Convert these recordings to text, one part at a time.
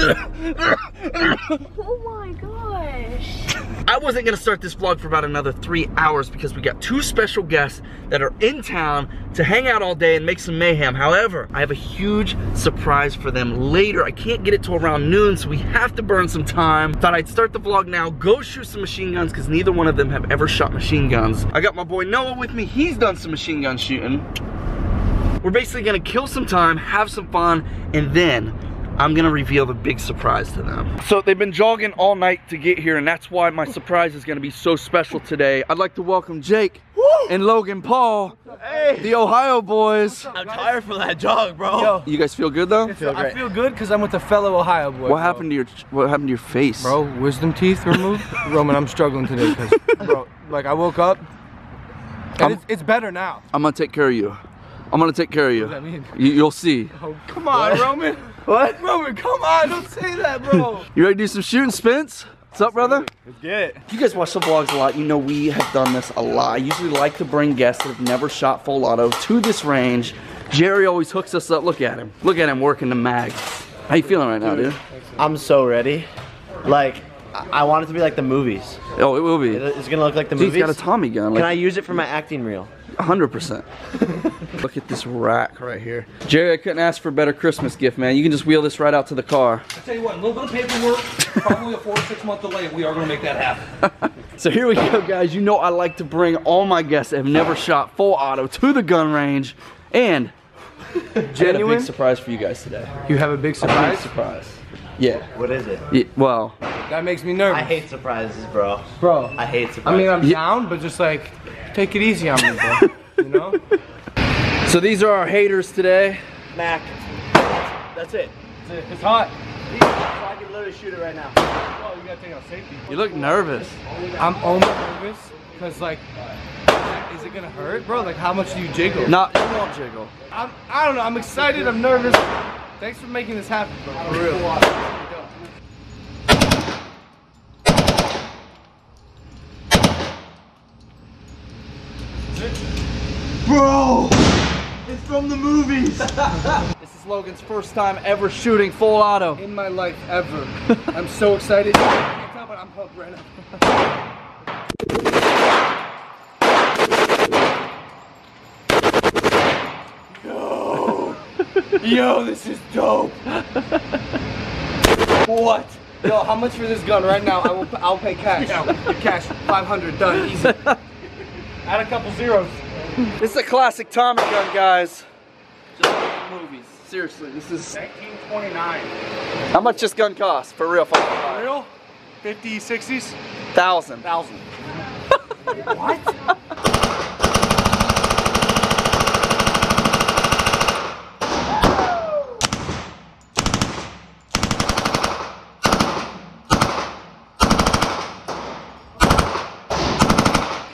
Oh my gosh. I wasn't gonna start this vlog for about another three hours because we got two special guests that are in town to hang out all day and make some mayhem. However, I have a huge surprise for them later. I can't get it till around noon, so we have to burn some time. Thought I'd start the vlog now, go shoot some machine guns because neither one of them have ever shot machine guns. I got my boy Noah with me. He's done some machine gun shooting. We're basically gonna kill some time, have some fun, and then I'm gonna reveal the big surprise to them. So they've been jogging all night to get here, and that's why my surprise is gonna be so special today. I'd like to welcome Jake and Logan Paul, the Ohio boys. I'm tired from that jog, bro. Yo. You guys feel good though? I feel good because I'm with a fellow Ohio boy. What happened to your What happened to your face? Bro, wisdom teeth removed? Roman, I'm struggling today because, bro, like I woke up and it's, it's better now. I'm gonna take care of you. I'm gonna take care of you. What does that mean? you you'll see. Oh, come on, Roman. What? Roman, come on, don't say that, bro. You ready to do some shooting, Spence? What's up, brother? Let's get it. You guys watch the vlogs a lot. You know we have done this a lot. I usually like to bring guests that have never shot full auto to this range. Jerry always hooks us up. Look at him. Look at him working the mag. How you feeling right now, dude? I'm so ready. Like, I I want it to be like the movies. Oh, it will be. It's gonna look like the Dude, he's movies. got a Tommy gun. Can I use it for my acting reel? 100%. Look at this rack right here. Jerry, I couldn't ask for a better Christmas gift, man. You can just wheel this right out to the car. I tell you what, a little bit of paperwork, probably a four or six month delay, we are gonna make that happen. So here we go, guys. You know I like to bring all my guests that have never shot full auto to the gun range. And I got a Genuine? big surprise for you guys today. You have a big Big surprise? surprise. Yeah. What is it? yeah. Well, That makes me nervous. I hate surprises, bro. bro. I hate surprises. I mean, I'm Yeah. down, but just like, take it easy on me, bro. You know? so these are our haters today. Mac. That's it. It's hot. I can literally shoot it right now. Oh, you gotta take out safety. You look nervous. I'm almost nervous because, like, is it gonna hurt, bro? Like, how much do you jiggle? Not, you won't jiggle. I'm, I don't know. I'm excited. I'm nervous. Thanks for making this happen, bro. For real. Bro! It's from the movies! This is Logan's first time ever shooting full auto. In my life ever. I'm so excited. You can't tell, but I'm pumped right now. Yo, Yo, this is dope. what? Yo, how much for this gun right now? I will. I'll pay cash. Cash, 500 done, easy. Add a couple zeros. This is a classic Tommy gun, guys. Just like the movies. Seriously, this is. 1929. How much this gun cost? For real, fucking Real? 50s, 60s, thousand. thousand. what?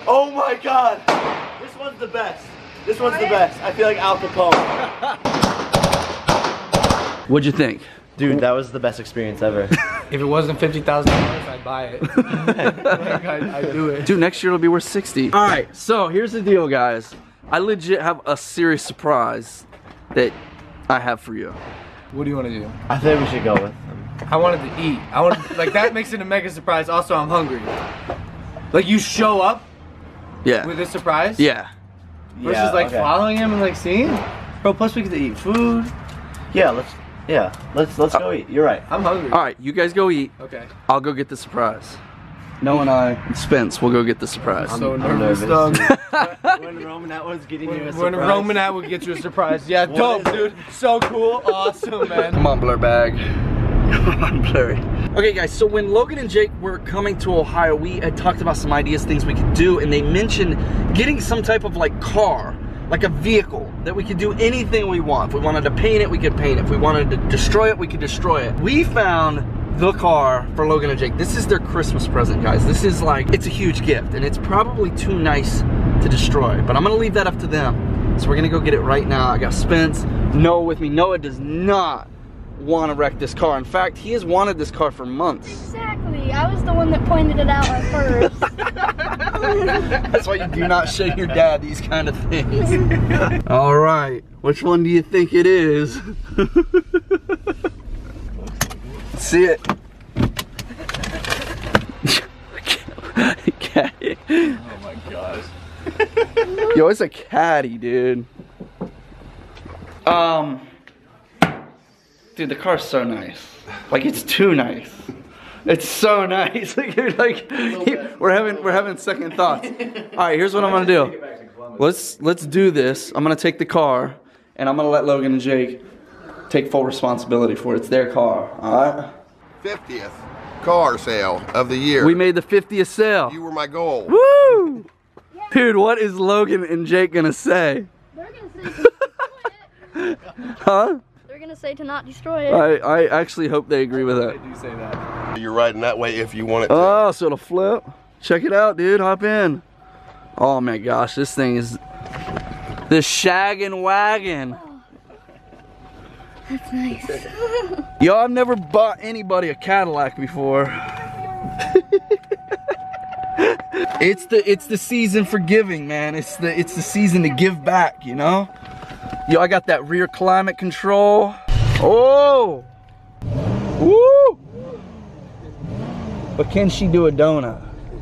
Oh my god! This one's the best. This one's the best. I feel like Al Capone. What'd you think? Dude, that was the best experience ever. If it wasn't fifty thousand dollars, I'd buy it. like, I'd, I'd do it. Dude, next year it'll be worth 60. All right, so here's the deal, guys. I legit have a serious surprise that I have for you. What do you want to do? I think we should go with I wanted to eat. I want like that makes it a mega surprise. Also, I'm hungry. Like you show up Yeah. with a surprise. Yeah. Versus Yeah, like okay. following him and like seeing. Bro, plus we get to eat food. Yeah, let's yeah, let's let's go eat. You're right. I'm hungry. All right, you guys go eat. Okay. I'll go get the surprise. No and I and Spence will go get the surprise. so I'm nervous, nervous. when Roman that was getting you a when, surprise. when Roman Atwood get you a surprise. Yeah, dope, dude. So cool. Awesome, man. Come on, blur bag. Come on, blurry. Okay, guys, so when Logan and Jake were coming to Ohio, we had talked about some ideas, things we could do, and they mentioned getting some type of like car, like a vehicle, that we could do anything we want. If we wanted to paint it, we could paint it. If we wanted to destroy it, we could destroy it. We found the car for Logan and Jake. This is their Christmas present, guys. This is like, it's a huge gift, and it's probably too nice to destroy, but I'm gonna leave that up to them. So we're gonna go get it right now. I got Spence, Noah with me. Noah does not want to wreck this car. In fact, he has wanted this car for months. Exactly. I was the one that pointed it out at first. That's why you do not show your dad these kind of things. All right, which one do you think it is? See it. Caddy. Oh my gosh. Yo, it's a caddy, dude. Um, dude, the car's so nice. Like, it's too nice. It's so nice. like, you're like we're having we're having second thoughts. All right, here's what I'm gonna do. Let's let's do this. I'm gonna take the car, and I'm gonna let Logan and Jake take full responsibility for it. It's their car. All right. 50th car sale of the year. We made the 50th sale. you were my goal. Woo! Dude, what is Logan and Jake gonna say? They're gonna say to not destroy it. Huh? They're gonna say to not destroy it. I, I actually hope they agree with I that. do say that. You're riding that way if you want it to. Oh, so it'll flip. Check it out, dude. Hop in. Oh my gosh, this thing is the shaggin' wagon. That's nice. Yo, I've never bought anybody a Cadillac before. it's the it's the season for giving, man. It's the it's the season to give back, you know? Yo, I got that rear climate control. Oh! Woo! But can she do a donut?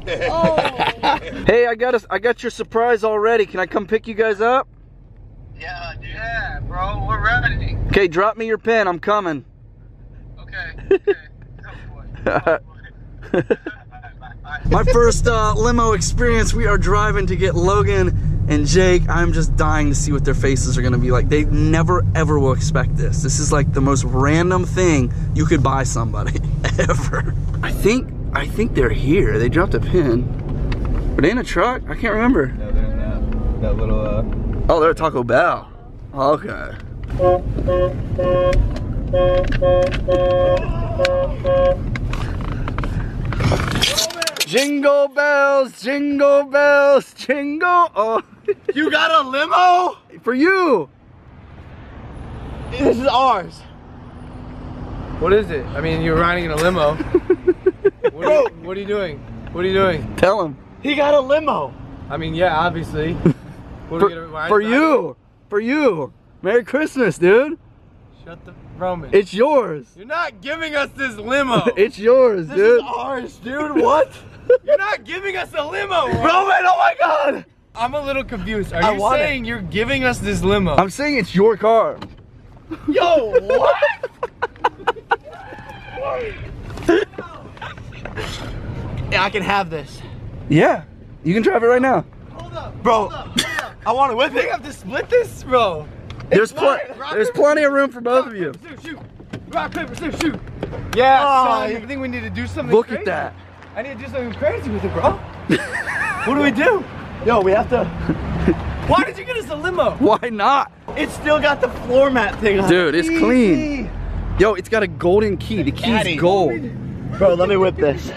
oh. Hey, I got a, I got your surprise already. Can I come pick you guys up? Yeah, yeah, bro, we're ready. Okay, drop me your pin. I'm coming. Okay, okay. Oh, boy. My first uh, limo experience, we are driving to get Logan and Jake. I'm just dying to see what their faces are gonna be like. They never ever will expect this. This is like the most random thing you could buy somebody ever. I think I think they're here. They dropped a pin. Were they in a truck? I can't remember. No, they're in that, that little, uh, Oh, they're at Taco Bell. Okay. Jingle bells, jingle bells, jingle. Oh, You got a limo? for you. This is ours. what is it? I mean, you're riding in a limo. what, are you, what are you doing? What are you doing? Tell him. He got a limo. I mean, yeah, obviously. What are we gonna For, you. For you. Merry Christmas, dude. Shut the Roman. It's yours. You're not giving us this limo. It's yours, This dude. is ours, dude. What? You're not giving us a limo. Roman. Roman, oh my god! I'm a little confused. Are I you want it. saying you're giving us this limo? I'm saying it's your car. Yo, what? yeah, I can have this. Yeah. You can drive it right now. Bro, I want to whip we it. have to split this, bro. There's pl- Rock, there's paper, plenty of room for both of you. Shoot, shoot. Rock, paper, scissors, shoot. Yeah, Oh, son, you- I think we need to do something Look crazy. at that. I need to do something crazy with it, bro. What do we do? Yo, we have to. Why did you get us a limo? Why not? It's still got the floor mat thing on. Dude, it's clean. Yo, it's got a golden key. The key's Caddy. gold. Bro, let me whip this.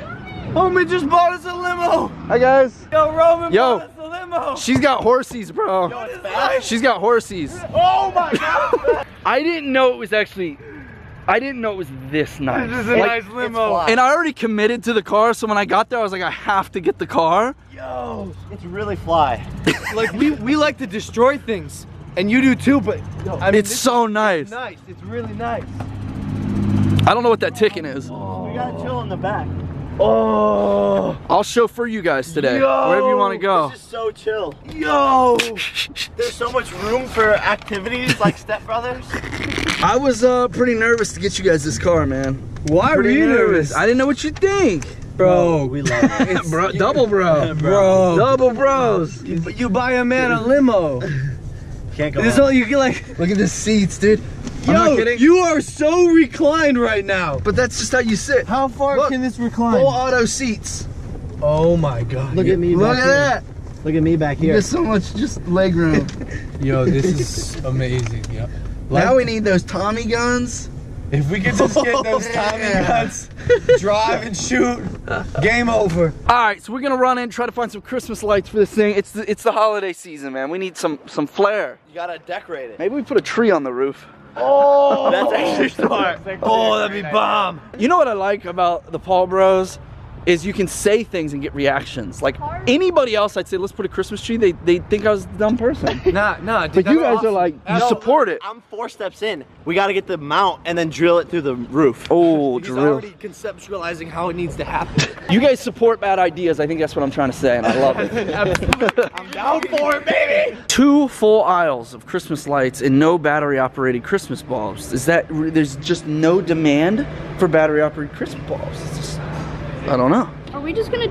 Homie just bought us a limo. Hi guys. Yo, Roman Yo. bought us a limo. She's got horsies, bro. Yo. She's got horsies. Oh my god. I didn't know it was actually. I didn't know it was this nice. This is a Like, nice limo. and I already committed to the car, so when I got there, I was like, I have to get the car. Yo, it's really fly. like we we like to destroy things, and you do too. But I mean, It's so is nice. nice. It's really nice. I don't know what that ticket is. We gotta chill in the back. Oh, I'll chauffeur you guys today, Yo, wherever you want to go. This is so chill. Yo, there's so much room for activities like Step Brothers. I was uh, pretty nervous to get you guys this car, man. Why Pretty I didn't know what you'd think. bro? We love it. bro, double bro. Bro, Double bros. you, you buy a man a limo. Can't go This all you get. Like, Look at the seats, dude. I'm yo, not kidding. you are so reclined right now. but that's just how you sit. How far Look, can this recline? Full auto seats. Oh my god. Look at me Look back at here. that. Look at me back here. There's so much just leg room. Yo, this is amazing. Yeah. Now we need those Tommy guns. If we could just get those Tommy Yeah. guns, drive and shoot, game over. All right, so we're gonna run in, try to find some Christmas lights for this thing. It's the, it's the holiday season, man. We need some some flair. You gotta decorate it. Maybe we put a tree on the roof. Oh, that's actually smart. Oh, that'd be bomb. You know what I like about the Paul Bros? Is you can say things and get reactions. Like anybody else, I'd say let's put a Christmas tree. They they think I was a dumb person. Nah, nah, dude. But you that's guys are like you No, support it. I'm four steps in. We gotta get the mount and then drill it through the roof. Oh, He's drill. already conceptualizing how it needs to happen. You guys support bad ideas. I think that's what I'm trying to say, and I love it. I'm down for it, baby. Two full aisles of Christmas lights and no battery-operated Christmas bulbs. Is that there's just no demand for battery-operated Christmas bulbs? It's just, I don't know. Are we just gonna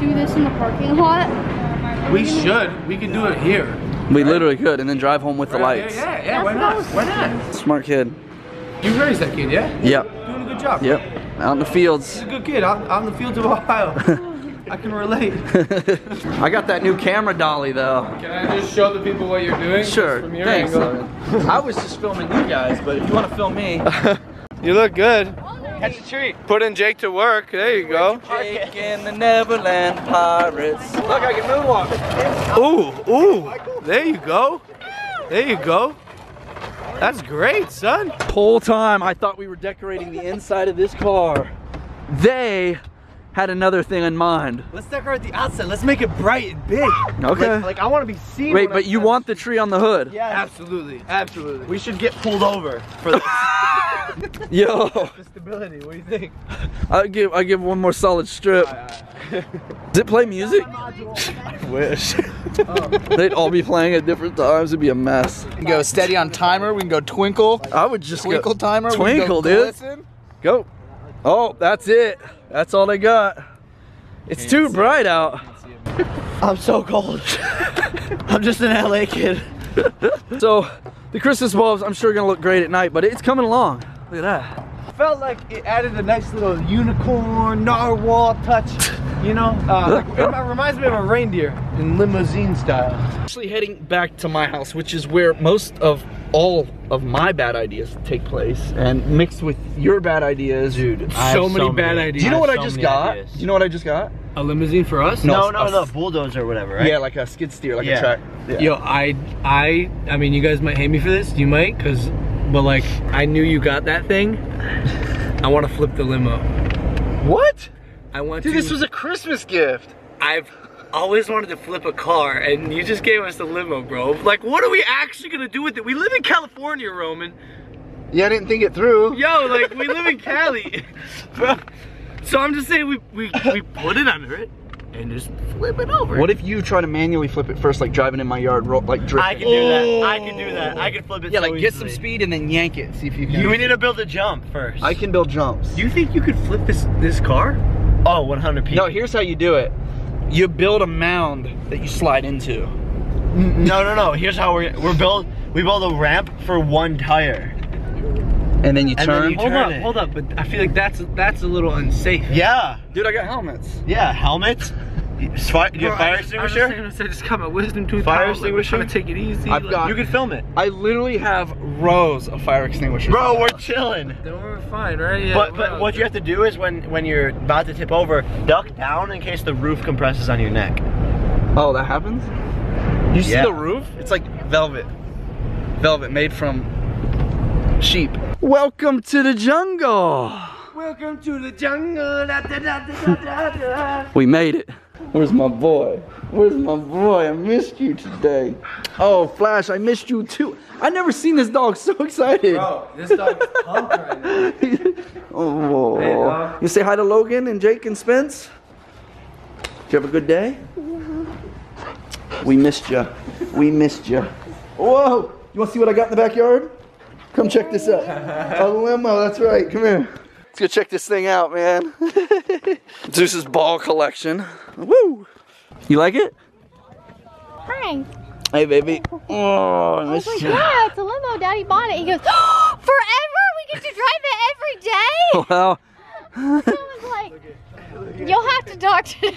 do this in the parking lot? we should. We could do it here. We literally could, and then drive home with the lights. Yeah, yeah, yeah. Why not? Why not? Smart kid. You raised that kid, yeah? Yep. Doing a good job. Yep. Out in the fields. He's a good kid. Out, out in the fields of Ohio. I can relate. I got that new camera dolly though. Can I just show the people what you're doing? Sure. From your Thanks. angle? I was just filming you guys, but if you want to film me, You look good. Catch a tree. Putting Jake to work. There you go. Jake and the Neverland Pirates. Look, I can moonwalk. Ooh, ooh. There you go. There you go. That's great, son. Whole time I thought we were decorating the inside of this car. They had another thing in mind. Let's decorate the outside. Let's make it bright and big. Okay. Like, like, I want to be seen. Wait, but I'm- you want the tree on the hood? Yeah. Absolutely, absolutely. We should get pulled over for the Yo, stability. What do you think? I'll give I give one more solid strip. Does it play music? I wish. They'd all be playing at different times. It'd be a mess. We can go steady on timer. We can go twinkle. I would just go- Twinkle timer. we can Twinkle, go dude. glisten. Go. Oh, that's it. That's all they got. It's too bright out. I'm so cold. I'm just an LA kid. So, the Christmas bulbs, I'm sure, gonna look great at night, but it's coming along. Look at that. Felt like it added a nice little unicorn, narwhal touch. You know, uh, it reminds me of a reindeer in limousine style. Actually, heading back to my house, which is where most of all of my bad ideas take place, and mixed with your bad ideas, dude. So many bad ideas. Do you know what I just got? Do you know what I just got? A limousine for us? No, No, no, no, bulldozer or whatever, right? Yeah, like a skid steer, like Yeah. a track. Yo, I, I, I mean, you guys might hate me for this. You might, cause, but like, I knew you got that thing. I want to flip the limo. What? I want Dude, to. this was a Christmas gift. I've always wanted to flip a car, and you just gave us the limo, bro. Like, what are we actually gonna do with it? We live in California, Roman. Yeah, I didn't think it through. Yo, like, we live in Cali, bro. So I'm just saying, we we we put it under it and just flip it over. What if you try to manually flip it first, like driving in my yard, ro- like drifting? I can do that. I can do that. Oh. I can flip it Yeah, so like get some speed and then yank it. See if you can. You, we need to build a jump first. I can build jumps. Do you think you could flip this this car? Oh, 100 people. No, here's how you do it. You build a mound that you slide into. no, no, no. Here's how we're we're build. We build a ramp for one tire. And then you And then turn. you Hold Turn up, it. hold up. But I feel like that's that's a little unsafe. Yeah, Dude, I got helmets. yeah. Helmets. Fire, you Bro, have fire I just- extinguisher. I just, I just got my wisdom tooth Fire out, like, we're extinguisher? trying to take it easy. I've like- got- you can film it, I literally have rows of fire extinguishers. bro. We're chilling. Then we're fine, right? Yeah. But but what you have to do is when when you're about to tip over, duck down in case the roof compresses on your neck. Oh, that happens? You see Yeah. the roof? It's like velvet. Velvet made from sheep. Welcome to the jungle. Welcome to the jungle. Da, da, da, da, da, da. We made it. Where's my boy? Where's my boy? I missed you today. Oh, Flash, I missed you too. I never seen this dog so excited. Bro, this dog is pumped right now. oh, Hey, dog. you say hi to Logan and Jake and Spence. Did you have a good day? We missed you. We missed you. Whoa! You want to see what I got in the backyard? Come check this out. A limo. That's right. Come here. Let's go check this thing out, man. Zeus's ball collection. Woo! You like it? Hi. Hey, baby. Oh, I I was like, yeah, it's a limo. Daddy bought it. He goes, forever? We get to drive it every day? Well, I was like, you'll have to talk to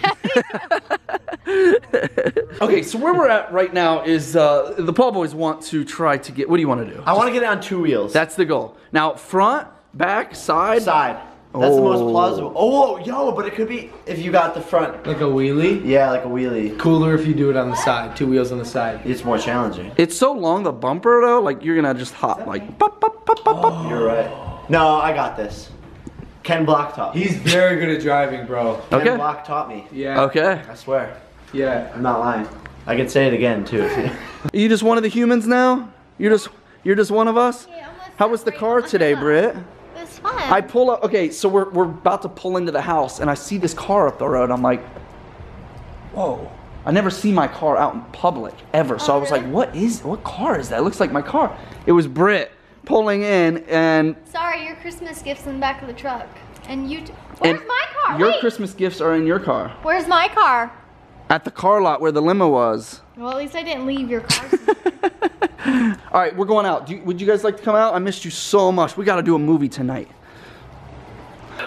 Daddy. okay, so where we're at right now is uh, the Paul Boys want to try to get. What do you want to do? I want to get it on two wheels. That's the goal. Now, front, back, side. side. That's the most Oh. plausible. Oh, yo, but it could be if you got the front. Like a wheelie. Yeah, like a wheelie. Cooler if you do it on the side. Two wheels on the side. It's more challenging. It's so long the bumper though, like you're gonna just hop like. Pop, pop, pop, pop, pop. Oh, you're right. No, I got this. Ken Block taught me. He's very good at driving, bro. Ken Okay. Block taught me. Yeah. Okay. I swear. Yeah. I'm not lying. I can say it again too. You just one of the humans now? You're just you're just one of us? How was the car today, Britt? Fun. I pull up. Okay, so we're we're about to pull into the house, and I see this car up the road. I'm like, whoa. I never see my car out in public ever. So oh, I was like, what is what car is that? It looks like my car. It was Britt pulling in, and Sorry, your Christmas gift's in the back of the truck. And you. Where's and my car? your Wait. Christmas gifts are in your car Where's my car? At the car lot where the limo was. Well, at least I didn't leave your car. All right, we're going out. Do you, would you guys like to come out? I missed you so much. We got to do a movie tonight.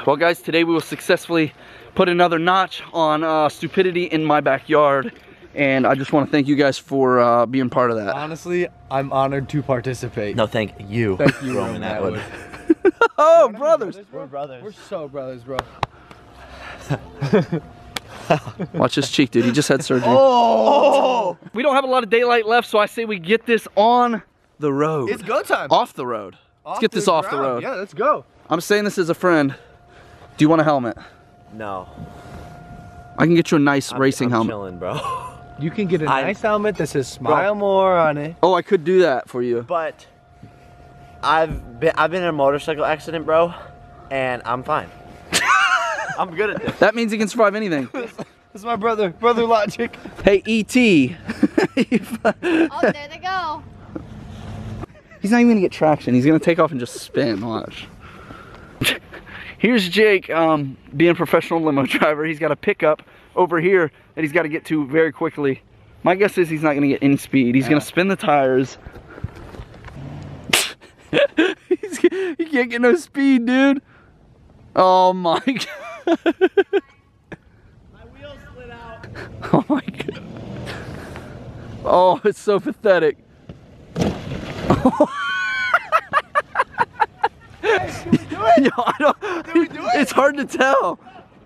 Well, guys, today we will successfully put another notch on uh, stupidity in my backyard. And I just want to thank you guys for uh, being part of that. Honestly, I'm honored to participate. no, thank you. Thank you, Roman Roman Atwood. Atwood. Oh, brothers. We're brothers. We're so brothers, bro. Watch his cheek, dude. He just had surgery. Oh! We don't have a lot of daylight left, so I say we get this on the road. It's go time. off the road. Let's get this off the road. Yeah, let's go. I'm saying this as a friend. Do you want a helmet? No. I can get you a nice I'm, racing I'm helmet. chilling, bro. You can get a I- nice helmet that says "Smile More" on it. Oh, I could do that for you. But I've been I've been in a motorcycle accident, bro, and I'm fine. I'm good at this. That means he can survive anything. That's my brother, brother Logic. Hey, E.T. oh, there they go. He's not even gonna get traction. He's gonna take off and just spin. Watch. Here's Jake, um, being a professional limo driver. He's got a pickup over here that he's got to get to very quickly. My guess is he's not gonna get any speed. He's gonna spin the tires. he's, he can't get no speed, dude. Oh my god. Oh my god. Oh, it's so pathetic. Yo, I don't, Did we do it? It's hard to tell.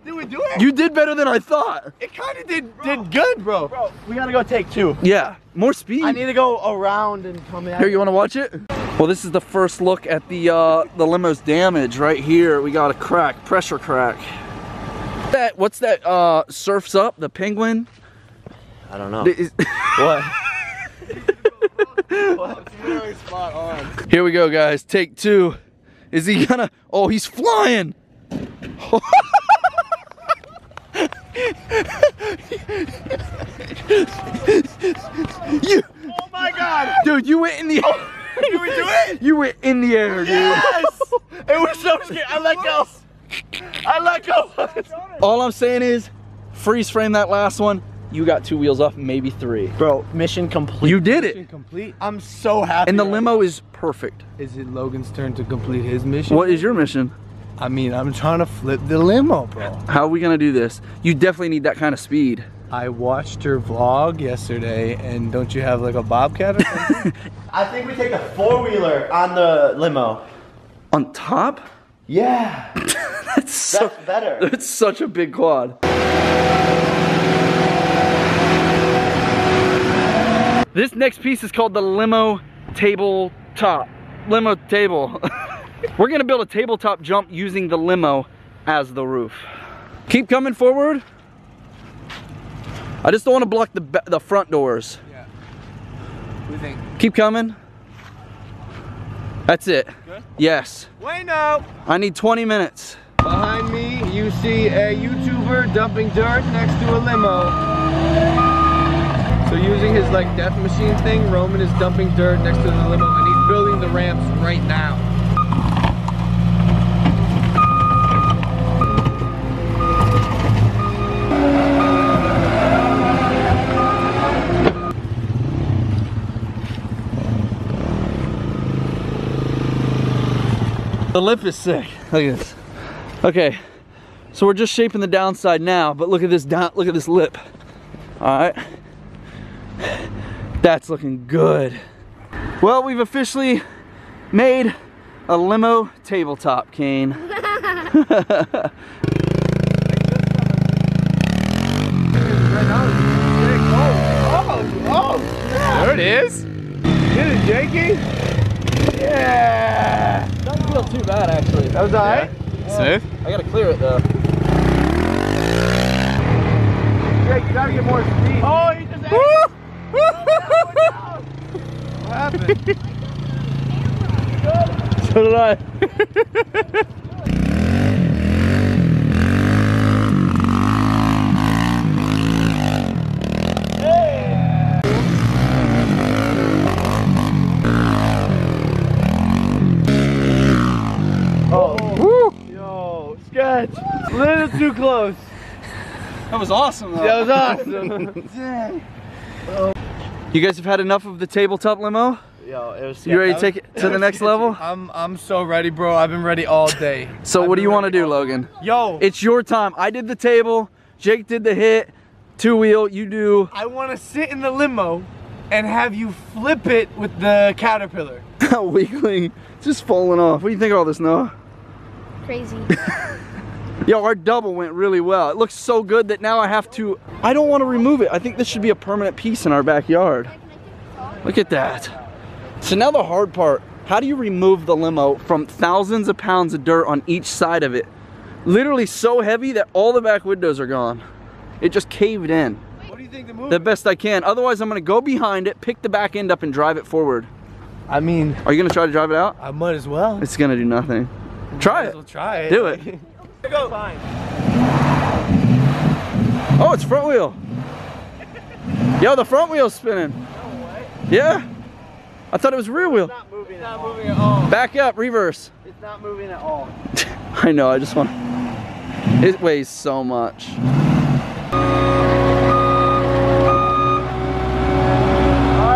Did we do it? You did better than I thought. It kind of did did good, bro. Bro, we gotta go take two. Yeah, more speed. I need to go around and come out. Here, you want to watch it? Well, this is the first look at the uh, the limo's damage right here. We got a crack, pressure crack. That what's that? Uh, surfs up the penguin. I don't know. Is- what? Very spot on. Here we go, guys. Take two. Is he gonna? Oh, he's flying. you, Oh my god! dude, you went in the. Did we do it? You went in the air, dude. Yes! It was so scary. I let go. I let go. All I'm saying is, freeze frame that last one. You got two wheels off, maybe three. Bro, mission complete. You did it. Incomplete. I'm so happy. And the limo is perfect. Is it Logan's turn to complete his mission? What is your mission? I mean, I'm trying to flip the limo, bro. How are we gonna do this? You definitely need that kind of speed. I watched your vlog yesterday, and don't you have like a bobcat or something? I think we take a four wheeler on the limo. On top? Yeah. That's so. That's better. That's such a big quad. This next piece is called the limo tabletop. Limo table. We're gonna build a tabletop jump using the limo as the roof. Keep coming forward. I just don't want to block the the front doors. What do you think? Keep coming. That's it. Good? Yes. Wait now. I need 20 minutes. Behind me, you see a YouTuber dumping dirt next to a limo. So using his like death machine thing, Roman is dumping dirt next to the limo and he's building the ramps right now. The lip is sick. Look at this. Okay, so we're just shaping the downside now, but look at this down. Look at this lip. All right, that's looking good. Well, we've officially made a limo tabletop, Kane. There it is. Get it, Jakey. Yeah. Doesn't feel too bad, actually. That was alright. Smooth? I gotta clear it though. Jake, you gotta get more speed. Oh, he just ate What happened? So did I. Yo. A little too close. That was awesome though. That was awesome. You guys have had enough of the tabletop limo? Yo, it was. You ready to take it to the next level? I'm I'm so ready, bro. I've been ready all day. So I've what do you want to do, Logan? Yo, It's your time. I did the table. Jake did the hit. Two wheel. You do I want to sit in the limo and have you flip it with the caterpillar. weakling. Just falling off. What do you think of all this, Noah? Crazy. Yo, our double went really well. It looks so good that now I have to, I don't want to remove it. I think this should be a permanent piece in our backyard. Look at that. So now the hard part, how do you remove the limo from thousands of pounds of dirt on each side of it? Literally so heavy that all the back windows are gone. It just caved in. What do you think the move? The best I can. Otherwise, I'm gonna go behind it, pick the back end up and drive it forward. I mean, Are you gonna try to drive it out? I might as well. It's gonna do nothing. Try it. We'll try it. Do it. Go. Fine. Oh, it's front wheel. Yo, the front wheel's spinning. Oh, yeah. I thought it was rear wheel. Not moving. It's not moving at all. Back up, reverse. It's not moving at all. I know, I just want It weighs so much. All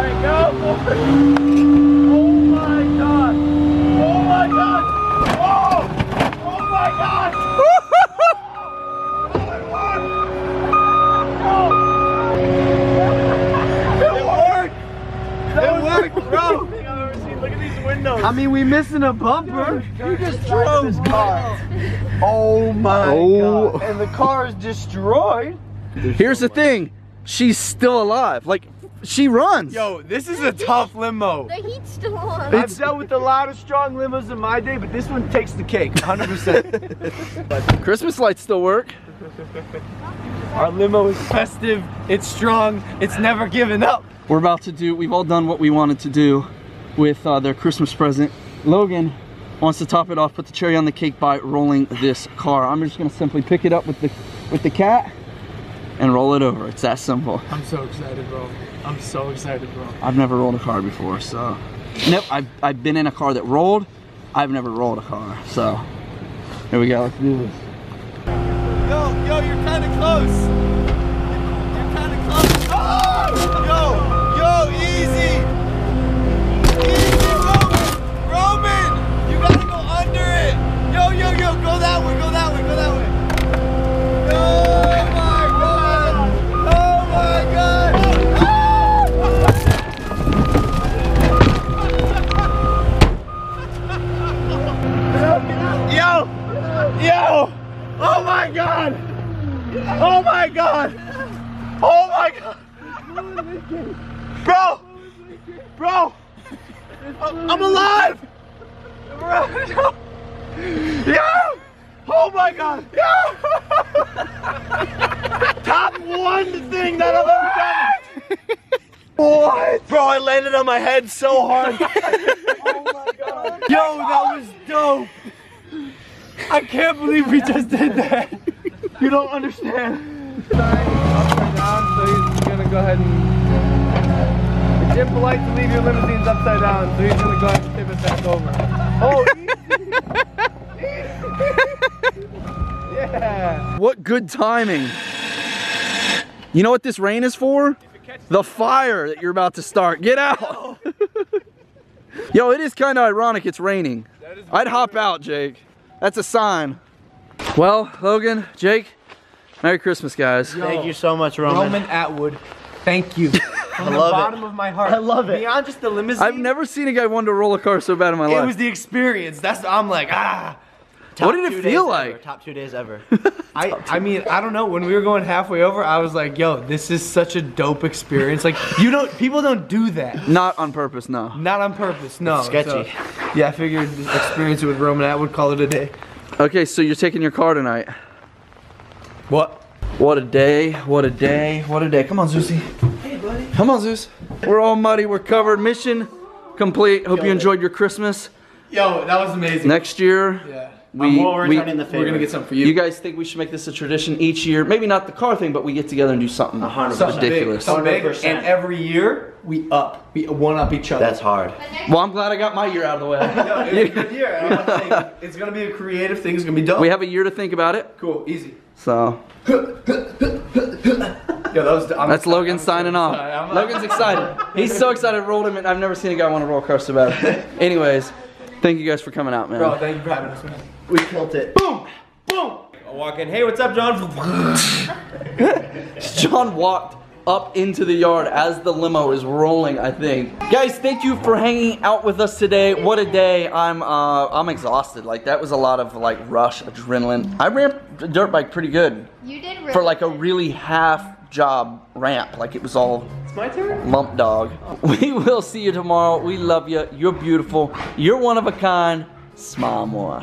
right, go. for it. Oh my god. Oh my god. Oh. Oh my god. It worked! It worked, bro! Look at these windows. I mean, we missing a bumper. You just drove this car. Oh my Oh. god. And the car is destroyed. Here's the thing. She's still alive. Like, she runs. Yo, this is a tough limo. The heat's still on. I've dealt with a lot of strong limos in my day, but this one takes the cake, 100%. Christmas lights still work. Our limo is festive, it's strong, it's never given up. We're about to do, we've all done what we wanted to do with uh, their Christmas present. Logan wants to top it off, put the cherry on the cake by rolling this car. I'm just gonna simply pick it up with the with the cat and roll it over. It's that simple. I'm so excited, bro. I'm so excited, bro. I've never rolled a car before, so. Nope, I've, I've been in a car that rolled. I've never rolled a car, so. Here we go, let's do this. Yo, yo, you're kind of close. You're kind of close. Oh! Yo, yo, easy. Easy, head so hard. oh my god. Yo, that was dope. I can't believe we just did that. You don't understand. Upside down, so he's gonna go ahead and. It's impolite to leave your limousines upside down, so he's gonna go ahead and tip it back over. Oh, easy. yeah. What good timing. You know what this rain is for? The fire that you're about to start. Get out. Yo, it is kind of ironic it's raining. I'd hop out, Jake. That's a sign. Well, Logan, Jake, Merry Christmas, guys. Thank you so much, Roman. Roman Atwood, thank you. From the love it. bottom of my heart. I love it. Beyond just the limousine. I've never seen a guy want to roll a car so bad in my It life. It was the experience. That's I'm like ah. What did it feel like? ever, Top two days ever. I I mean I don't know. When we were going halfway over, I was like, yo, this is such a dope experience. Like you don't people don't do that. Not on purpose, no. Not on purpose. No. It's sketchy. So, yeah, I figured experience it with Roman Atwood. Call it a day. Okay, so you're taking your car tonight. What? What a day, what a day, what a day. Come on, Zeusy. Hey, buddy. Come on, Zeus. We're all muddy, we're covered. Mission complete. Hope you enjoyed your Christmas. Yo, that was amazing. Next year, Yeah. We, We're we returning the favor. We're gonna get something for you. you guys think we should make this a tradition each year? Maybe not the car thing, but we get together and do something hundred Something ridiculous. Big, something big, 100%. and every year we up, we one up each other. That's hard. Well, I'm glad I got my year out of the way. It's a good year. I'm saying it's gonna be a creative thing. It's gonna be dope. we have a year to think about it, cool, easy. so Yo, that was. I'm that's Logan signing off. sorry, Logan's excited. He's so excited. Rolled him. In. I've never seen a guy want to roll a car so bad. Anyways, thank you guys for coming out, man. Bro, thank you for having us, man. We killed it. Boom, boom. I walk in. Hey, what's up, John? John walked up into the yard as the limo is rolling, I think. Guys, thank you for hanging out with us today. What a day. I'm uh I'm exhausted. Like that was a lot of like rush adrenaline. I ran the dirt bike pretty good You did really for like a really half job ramp. Like it was all It's my turn. lump dog. We will see you tomorrow. We love you. You're beautiful. You're one of a kind. Smile more.